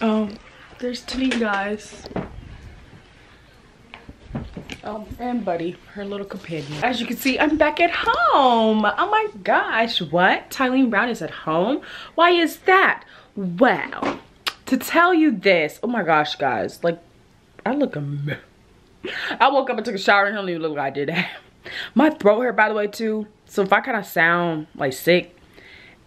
Um, there's Toneen, guys. Um, and Buddy, her little companion. As you can see, I'm back at home. Oh my gosh, what? Tyleen Brown is at home? Why is that? Well, to tell you this, oh my gosh, guys, like, I look a mess. I woke up and took a shower and I don't even look like I did that. My throat hurt, by the way, too. So if I kind of sound like sick,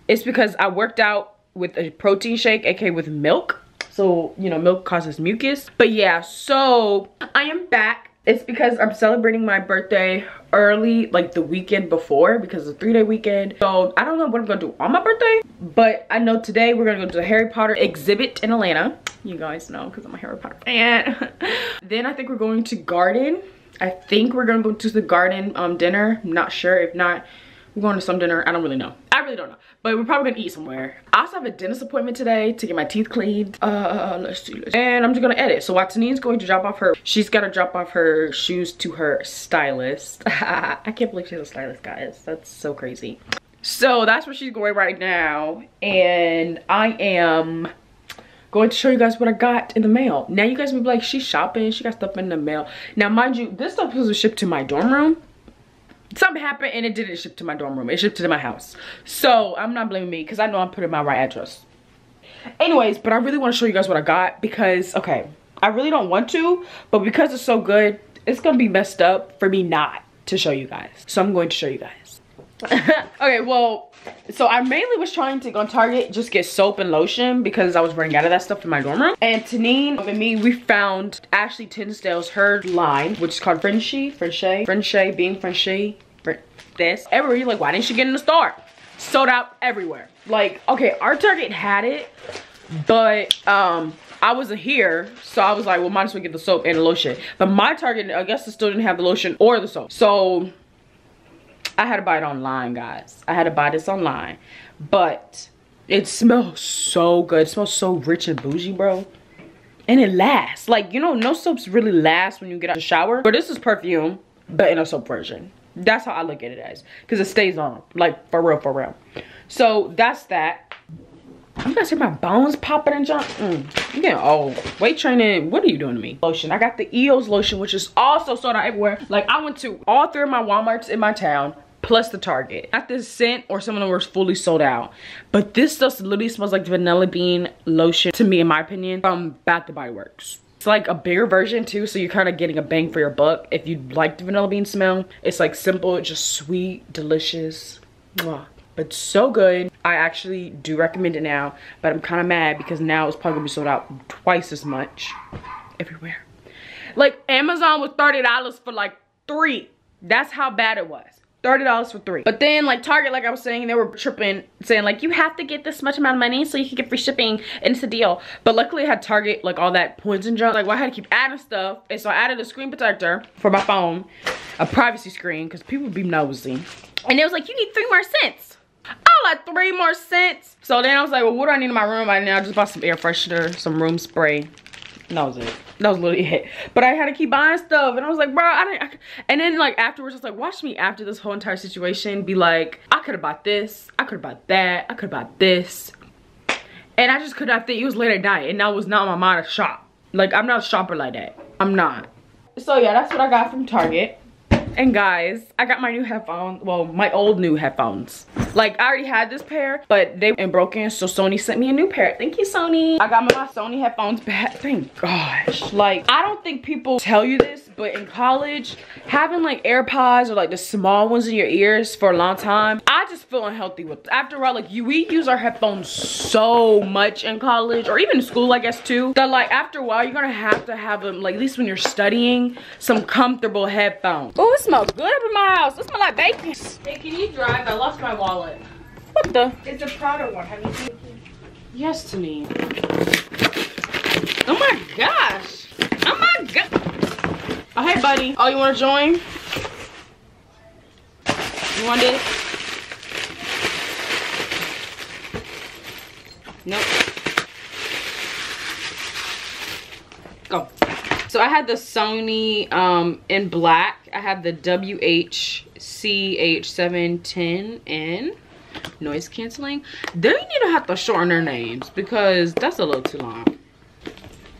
it's because I worked out with a protein shake, aka with milk. So, you know, milk causes mucus. But yeah, so I am back. It's because I'm celebrating my birthday early, like the weekend before, because it's a three day weekend. So I don't know what I'm gonna do on my birthday, but I know today we're gonna go to the Harry Potter exhibit in Atlanta. You guys know, because I'm a Harry Potter fan. then I think we're going to Garden. I think we're gonna go to the Garden um, dinner. I'm not sure, if not, we're going to some dinner. I don't really know. Really don't know. But we're probably gonna eat somewhere. I also have a dentist appointment today to get my teeth cleaned. Uh, let's see. Let's and I'm just gonna edit. So while Toneen's going to drop off her, she's gotta drop off her shoes to her stylist. I can't believe she's a stylist, guys. That's so crazy. So that's where she's going right now. And I am going to show you guys what I got in the mail. Now you guys will be like, she's shopping, she got stuff in the mail. Now mind you, this stuff was shipped to my dorm room something happened and it didn't ship to my dorm room. It shipped to my house. So I'm not blaming me because I know I'm putting my right address. Anyways, but I really want to show you guys what I got because, okay, I really don't want to, but because it's so good, it's going to be messed up for me not to show you guys. So I'm going to show you guys. okay, well, so I mainly was trying to go on Target, just get soap and lotion because I was running out of that stuff in my dorm room. And Toneen and me, we found Ashley Tisdale's, her line, which is called Frenchie, Frenchie, Frenchie, being Frenchie, this. Everywhere, like, why didn't she get in the store? Sold out everywhere. Like, okay, our Target had it, but um, I wasn't here, so I was like, well, might as well get the soap and the lotion. But my Target, I guess it still didn't have the lotion or the soap. So I had to buy it online, guys. I had to buy this online. But it smells so good. It smells so rich and bougie, bro. And it lasts. Like, you know, no soaps really last when you get out of the shower. But this is perfume, but in a soap version. That's how I look at it as. Because it stays on. Like, for real, for real. So, that's that. You guys hear my bones popping and jump? Mm. You getting old. Weight training, what are you doing to me? Lotion. I got the EOS lotion, which is also sold out everywhere. Like, I went to all three of my Walmarts in my town plus the Target. Not this scent or some of them were fully sold out. But this stuff literally smells like vanilla bean lotion to me in my opinion from Bath & Body Works. It's like a bigger version too, so you're kind of getting a bang for your buck. If you like the vanilla bean smell, it's like simple, just sweet, delicious. Mwah. But so good. I actually do recommend it now, but I'm kind of mad because now it's probably gonna be sold out twice as much everywhere. Like Amazon was $30 for like three. That's how bad it was. $30 for three. But then like Target, like I was saying, they were tripping, saying like, you have to get this much amount of money so you can get free shipping and it's a deal. But luckily I had Target, like all that points and junk. Like well, I had to keep adding stuff. And so I added a screen protector for my phone, a privacy screen, because people would be nosy. And it was like, you need three more cents. I like three more cents. So then I was like, well, what do I need in my room? I, I just bought some air freshener, some room spray. That was it. That was literally it. But i had to keep buying stuff and i was like bro i didn't I, and then like afterwards it's like watch me after this whole entire situation be like i could have bought this i could have bought that i could have bought this. And i just could not think it was late at night and that was not my mind to shop. Like i'm not a shopper like that. I'm not. So yeah that's what i got from target. And guys, I got my new headphones. Well, my old new headphones. Like, I already had this pair, but they been broken. So Sony sent me a new pair. Thank you, Sony. I got my Sony headphones back. Thank gosh. Like, I don't think people tell you this, but in college, having like AirPods or like the small ones in your ears for a long time, I just feel unhealthy with After all, like, you, we use our headphones so much in college or even school, I guess, too. That like, after a while, you're gonna have to have them, like, at least when you're studying, some comfortable headphones. Oh, it smells good up in my house. It smells like bacon. Hey, can you drive? I lost my wallet. What the? It's a Prada one. Have you seen it? Yes, to me. Oh my gosh. Oh my god. Oh, hey, buddy. Oh, you want to join? You want this? Nope. Go. So I had the Sony um, in black. I had the WH-CH710N noise canceling. They need to have to shorten their names because that's a little too long.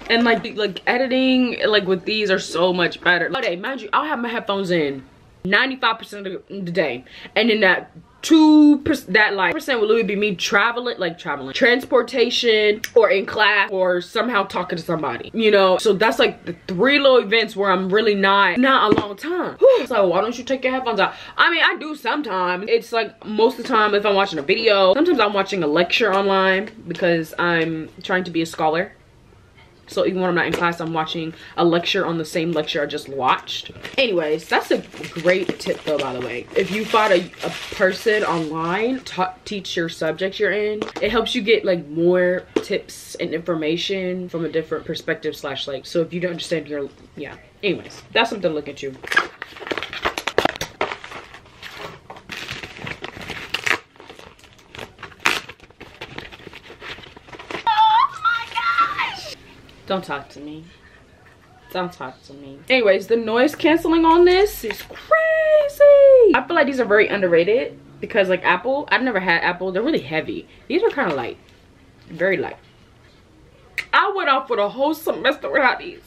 And like like editing like with these are so much better. Okay mind you i'll have my headphones in 95 percent of the day. And then that two percent that like percent will literally be me traveling like traveling transportation or in class or somehow talking to somebody you know? So that's like the three little events where i'm really not not a long time so why don't you take your headphones out? I mean i do sometimes. It's like most of the time if i'm watching a video sometimes i'm watching a lecture online because i'm trying to be a scholar so even when I'm not in class, I'm watching a lecture on the same lecture I just watched. Anyways, that's a great tip though, by the way. If you find a, a person online, teach your subject you're in, it helps you get like more tips and information from a different perspective slash like, so if you don't understand your, yeah. Anyways, that's something to look into. Don't talk to me. Don't talk to me. Anyways, the noise canceling on this is crazy. I feel like these are very underrated because like Apple, I've never had Apple. They're really heavy. These are kind of light. Very light. I went off with a whole semester without these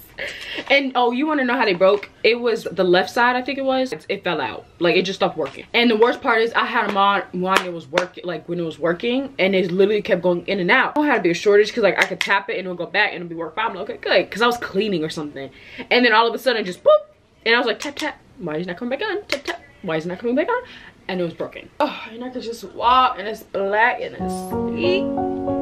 and oh you want to know how they broke? It was the left side i think it was. It, fell out. Like it just stopped working. And the worst part is i had them on when it was working like when it was working and it literally kept going in and out. I don't have to be a shortage because like i could tap it and it'll go back and it'll be work. Fine okay good because i was cleaning or something. And then all of a sudden just boop and i was like tap tap. Why is it not coming back on? Tap tap. Why is it not coming back on? And it was broken. Oh and i could just walk and it's black and it's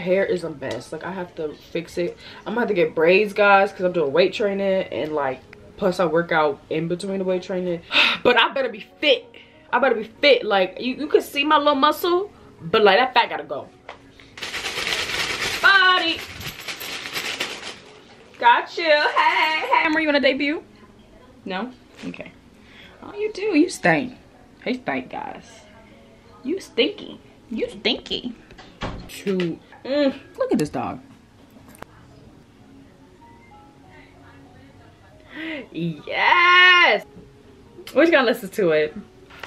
hair is a mess. Like i have to fix it. I'm gonna have to get braids guys because i'm doing weight training and like plus i work out in between the weight training. But i better be fit. I better be fit. Like you, you can see my little muscle but like that fat gotta go. Body. Got you hey hey are you wanna debut? No? Okay. Oh you do you stink. Hey stink guys. You stinky. You stinky. Shoot Mm, look at this dog. Yes! We're just gonna listen to it.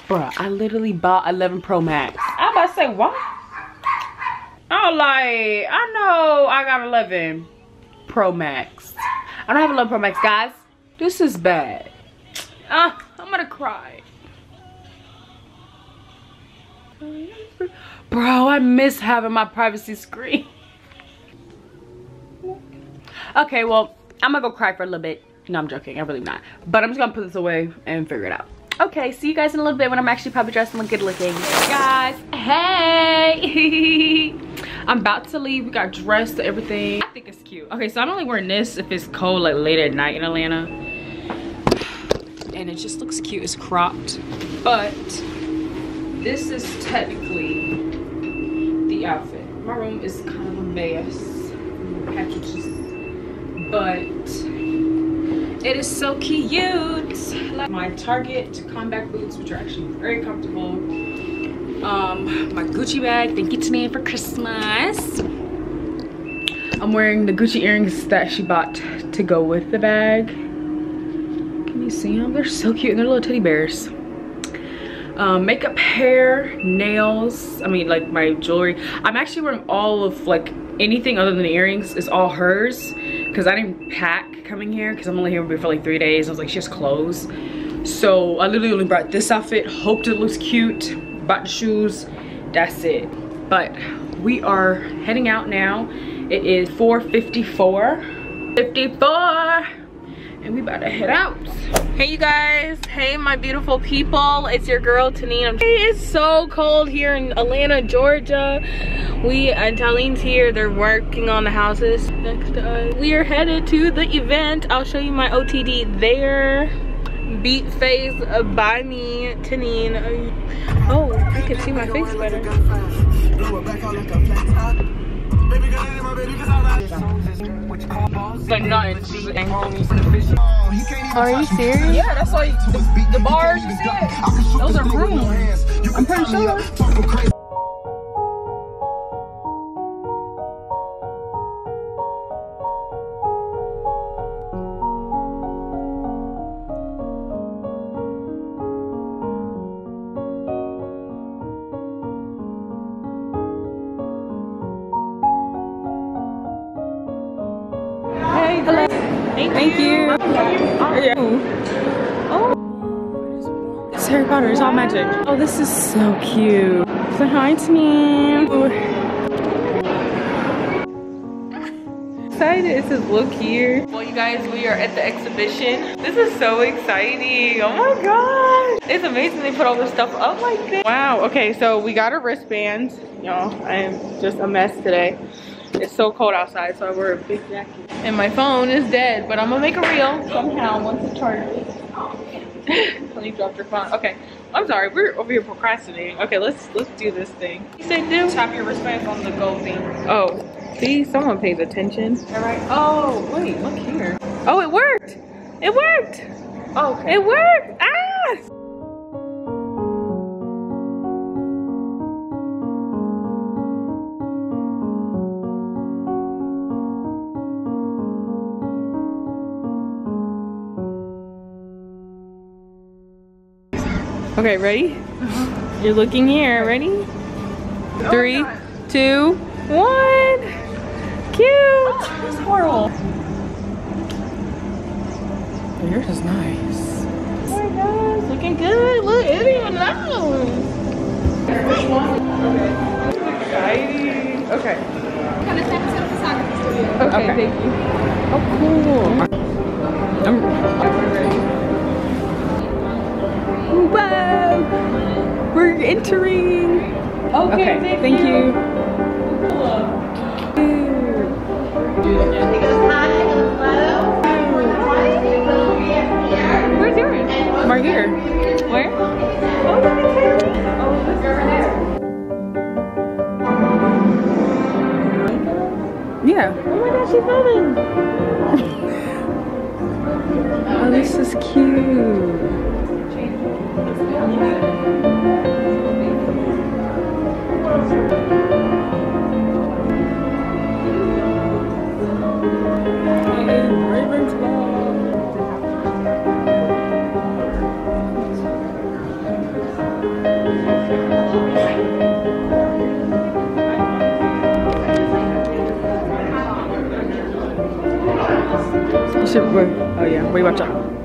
Bruh, I literally bought 11 Pro Max. I'm about to say, what? Oh, like, I know I got 11 Pro Max. I don't have 11 Pro Max, guys. This is bad. Uh, I'm gonna cry. Bro, I miss having my privacy screen. okay, well, I'm gonna go cry for a little bit. No, I'm joking. I'm really not. But I'm just gonna put this away and figure it out. Okay, see you guys in a little bit when I'm actually probably dressed and look good looking. Guys, hey! I'm about to leave. We got dressed, everything. I think it's cute. Okay, so I'm only wearing this if it's cold, like late at night in Atlanta. And it just looks cute. It's cropped. But this is technically the outfit. My room is kind of a mess. Packages. But it is so cute. Like my Target combat boots, which are actually very comfortable. Um, my Gucci bag, thank you to me for Christmas. I'm wearing the Gucci earrings that she bought to go with the bag. Can you see them? They're so cute. and They're little teddy bears um, makeup hair nails i mean like my jewelry. I'm actually wearing all of like anything other than earrings. Is all hers because i didn't pack coming here because i'm only here for like three days. I was like she has clothes. So i literally only brought this outfit hoped it looks cute bought the shoes that's it. But we are heading out now. It is 4:54. 54 and we about to head out. Hey you guys. Hey my beautiful people. It's your girl Toneen. It's so cold here in Atlanta Georgia. We and Tyleen's here. They're working on the houses next to us. We are headed to the event. I'll show you my OTD there. Beat face by me Toneen. Oh I can see my face better the nuts. Are you serious? Yeah, that's like the, the bars you said. Those are rooms. I'm pretty sure. Thank, you. Oh. It's Harry Potter. It's all magic. Oh, this is so cute. Say hi to me. Excited. It says look here. Well, you guys, we are at the exhibition. This is so exciting. Oh my gosh. It's amazing they put all this stuff up like this. Wow. Okay, so we got our wristbands. Y'all, I am just a mess today. It's so cold outside, so I wear a big jacket. And my phone is dead, but I'm gonna make a reel somehow once it charges. you dropped your phone. Okay, I'm sorry, we're over here procrastinating. Okay, let's let's do this thing. You said do? Tap your wristbands on the go thing. Oh, see, someone pays attention. All right. Oh, wait, look here. Oh, it worked. It worked. Oh, okay. It worked. Ah! Okay, ready? You're looking here. Ready? Oh, Three, two, one. Cute. Oh, that's horrible. Yours is nice. Oh my gosh, looking good. Look, it even knows. Exciting. Okay. Okay, thank you. Oh, cool. I'm, Wow! We're entering. Okay, thank, you. Where's yours? Right here. Where? Oh, look at Taylor. Oh, this over there. Yeah. Oh my gosh, she's filming. oh, this is cute. You should, oh yeah, wait, watch out.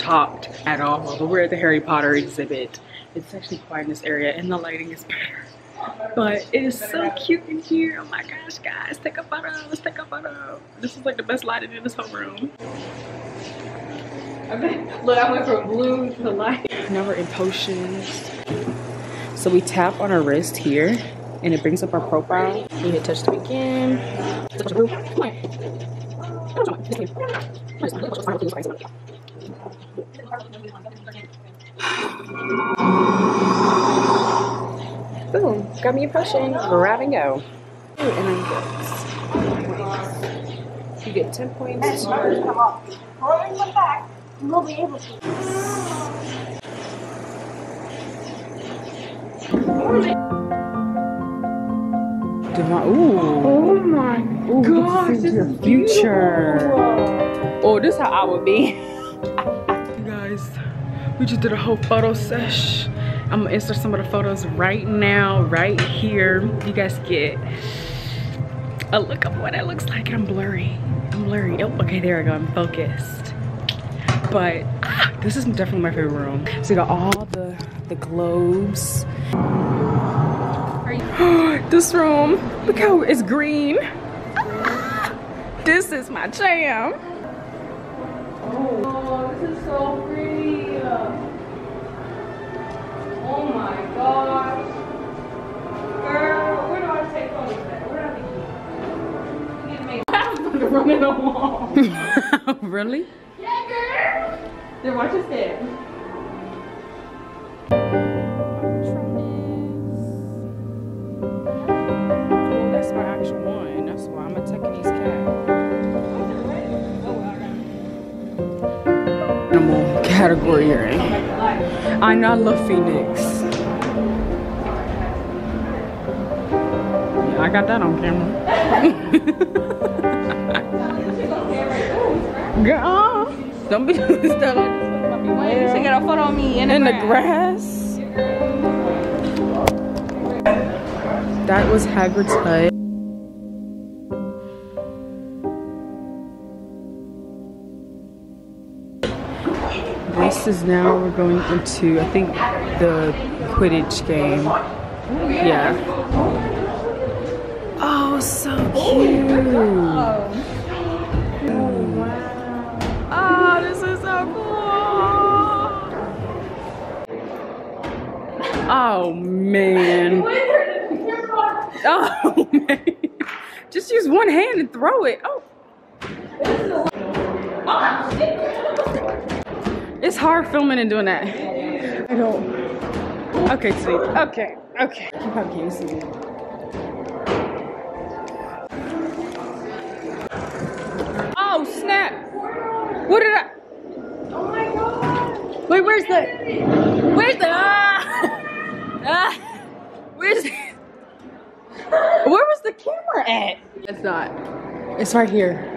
Talked at all, but we're at the Harry Potter exhibit. It's actually quiet in this area and the lighting is better. But it is so cute in here. Oh my gosh, guys, take a photo. Let's take a photo. This is like the best lighting in this whole room. Okay. Look, I went from blue to light. Now we're in potions. So we tap on our wrist here and it brings up our profile. We hit touch to begin. Boom, got me a potion. Grab and go. Ooh, and I'm good. You get 10 points. And come up. Rolling them back, and we'll be able to. Divine. Ooh. Oh my Ooh, gosh, this is this your is future. beautiful. Oh, this is how I would be. we just did a whole photo sesh. I'm gonna insert some of the photos right now, right here. You guys get a look of what it looks like. I'm blurry. I'm blurry. Oh, okay, there I go. I'm focused. But ah, this is definitely my favorite room. So you got all the the globes. this room, look how it's green. This is my jam. Oh, this is so pretty. Oh my gosh. Girl, where do I take photos at? Where do I begin? We need to make I'm gonna run in the wall. really? Yeah, girl. Then watch your step. Oh, that's my actual one. That's why I'm a Taiwanese cat. Oh, Animal category you're in. I know I love Phoenix. Yeah, I got that on camera. Girl, don't be doing stuff like this. Wait, should get a photo of me in, In the grass. That was Hagrid's hut. Is now we're going into I think the Quidditch game. Yeah. Oh, so cute. Oh, this is so cool. Oh man. Oh man. Just use one hand and throw it. Oh. It's hard filming and doing that. I don't. Okay, sweet. Okay, okay. You probably can't see me. Oh snap! What did I? Oh my god! Wait, where's the? Where's the? Ah! ah! Where's? The, where was the camera at? It's not. It's right here.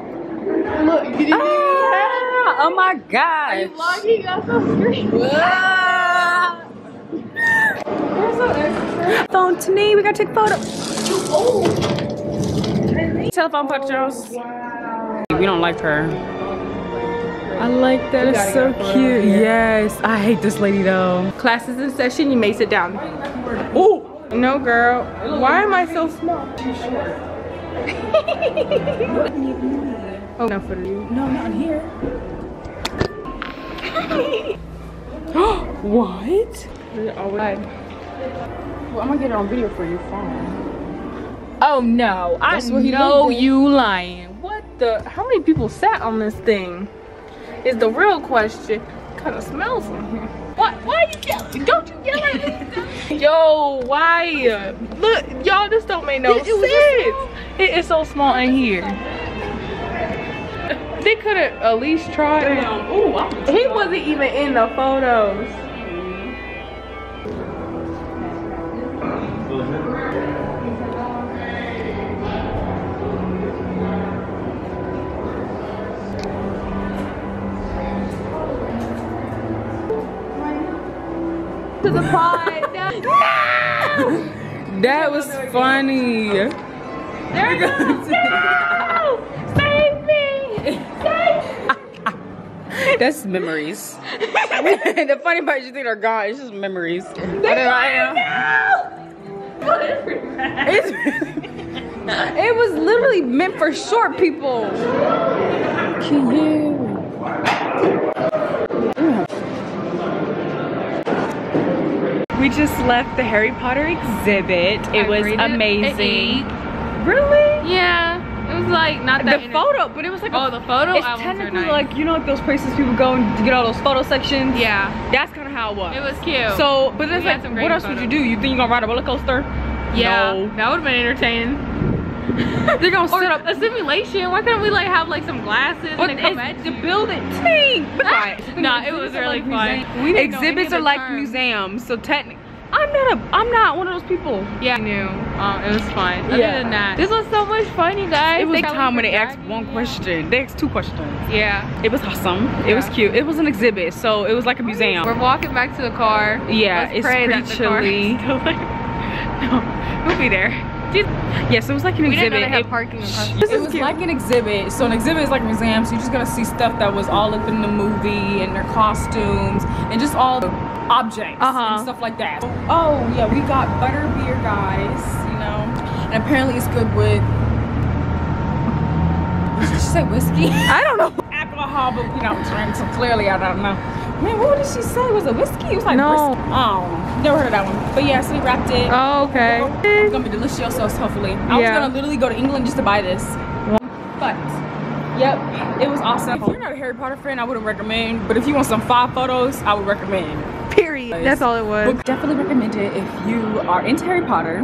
Look, did you Ah, oh my gosh! vlogging off the screen? Ah. So extra. Phone to me. We gotta take a photo. Oh. Telephone oh, photos. We don't like her. I like that. It's so cute. Yes. I hate this lady though. Class is in session, you may sit down. Oh! No, girl. Why am I so small? oh, no, for you. No, not here. what? Oh, well, I'm gonna get it on video for your phone. oh no, I That's he know you lying. What the? How many people sat on this thing? Is the real question. Kind of smells in here. What? Why you yelling? Don't you yell at me? Yo, why? Look, y'all, this don't make no It- it sense. It is so small in here. They could have at least tried. Ooh, He wasn't even in the photos. To the pod. No! That was funny. There it goes. That's memories. the funny part is you think they're gone. It's just memories. I don't know, I am. It's- it was literally meant for short people. Cute. Mm. We just left the Harry Potter exhibit. It I was amazing. Really? Yeah, was like not that. The photo, but it was like Oh, a, the photo It's technically nice. like you know like those places people go and to get all those photo sections. Yeah, That's kind of how it was. it was cute. So, but it's like, what else would you do? You think you're gonna ride a roller coaster? yeah, no. that would have been entertaining. They're gonna set up a simulation. Why couldn't we like have like some glasses but and come at the you? building team. Nah, it was really fun. We didn't Exhibits are like museums, so technically, I'm not a, I'm not one of those people. Yeah, I knew. Um, it was fun. Other Yeah. than that, this was so much fun, you guys. It was Thank you time when they asked one me question. They asked two questions. Yeah. It was awesome. It was cute. It was an exhibit, so it was like a museum. We're walking back to the car. Yeah, Let's it's pray pretty that the car is chilly. still there. no, we'll be there. Jeez. Yes, it was like an We didn't know exhibit. they had It- parking across This it is was cute. like an exhibit. So an exhibit is like a museum. So you're just gonna see stuff that was all up in the movie and their costumes and just all the objects Uh-huh. and stuff like that. Oh yeah, we got butter beer, guys. You know, and apparently it's good with. Did she say whiskey? I don't know. Alcohol, but we don't drink, so clearly I don't know. Man, what did she say? Was it whiskey? It was like No. Oh, never heard of that one. But yeah, so we wrapped it. Oh, okay. It's gonna be delicious, hopefully. I was gonna literally go to England just to buy this. But, yep, it was awesome. If you're not a Harry Potter fan, I wouldn't recommend. But if you want some five photos, I would recommend. Period. That's all it was. But definitely recommend it if you are into Harry Potter.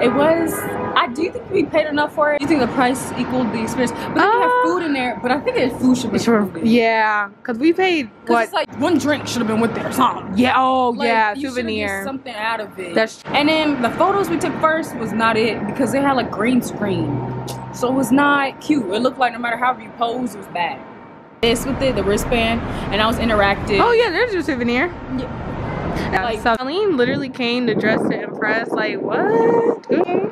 It was, I do think we paid enough for it. Do you think the price equaled the experience? But then you have Uh, food in there, but I think the food should be included. Yeah, cause we paid 'Cause what? it's like one drink should have been with there something. yeah. Oh, Like, yeah. Souvenir. something out of it. That's- and then the photos we took first was not it because they had like green screen, so it was not cute. It looked like no matter how you pose, it was bad. This with it, the wristband, and I was interactive. Oh yeah, there's your souvenir. Yeah. Yeah, Like- so Eileen literally came to dress to impress. Like what? Okay.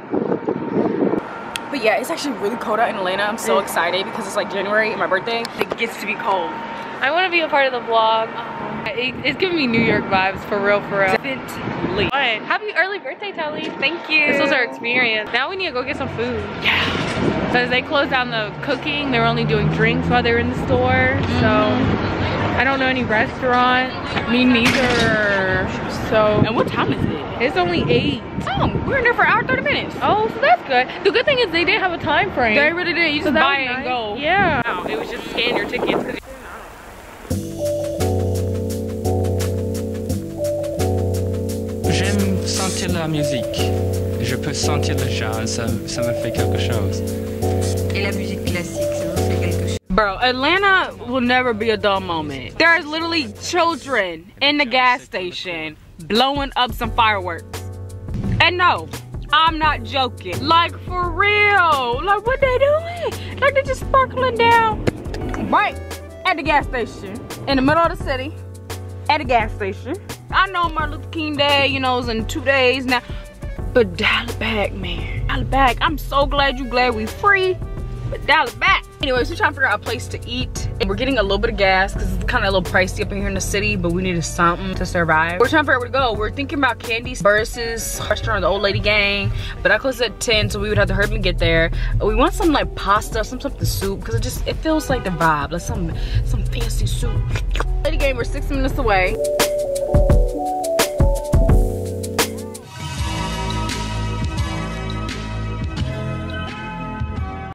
But yeah, it's actually really cold out in Atlanta. I'm so mm. excited because it's like January and my birthday. It gets to be cold. I want to be a part of the vlog. Um, it- it's giving me New York vibes for real, for real. Definitely. What? Happy early birthday, Tally. Thank you. This was our experience. Now we need to go get some food. Yeah. Because they closed down the cooking. They were only doing drinks while they were in the store. So I don't know any restaurants. Me neither. So And what time is it? it's only eight. Oh, we were in there for an hour, 30 minutes. Oh, so that's good. The good thing is they didn't have a time frame. They really did. You So just that buy was it and go. Yeah. No, it was just scan your tickets. 'cause J'aime sentir la musique. Je peux sentir le jazz, ça, ça me fait quelque chose. Et la musique classique. Bro, Atlanta will never be a dull moment. There's literally children in the gas station blowing up some fireworks. And no, I'm not joking. Like for real. Like what they doing? Like they're just sparkling down right at the gas station in the middle of the city at a gas station. I know Martin Luther King Day, you know, is in two days now. But dial it back, man. Dial it back. I'm so glad you glad we free. But it back. Anyways, we're trying to figure out a place to eat. And we're getting a little bit of gas because it's kind of a little pricey up in here in the city, but we needed something to survive. We're trying to figure out where to go. We're thinking about Kandi's versus restaurant, the old lady gang. But I closed at 10, so we would have to hurry and get there. We want some like pasta, some something soup, because it just, it feels like the vibe. Like some, some fancy soup. Lady gang, we're six minutes away.